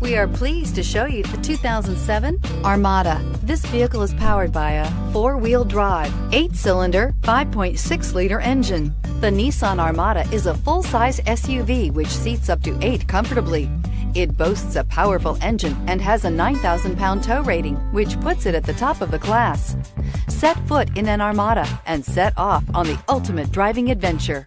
We are pleased to show you the 2007 Armada. This vehicle is powered by a four-wheel drive, eight-cylinder, 5.6-liter engine. The Nissan Armada is a full-size SUV which seats up to eight comfortably. It boasts a powerful engine and has a 9,000-pound tow rating, which puts it at the top of the class. Set foot in an Armada and set off on the ultimate driving adventure.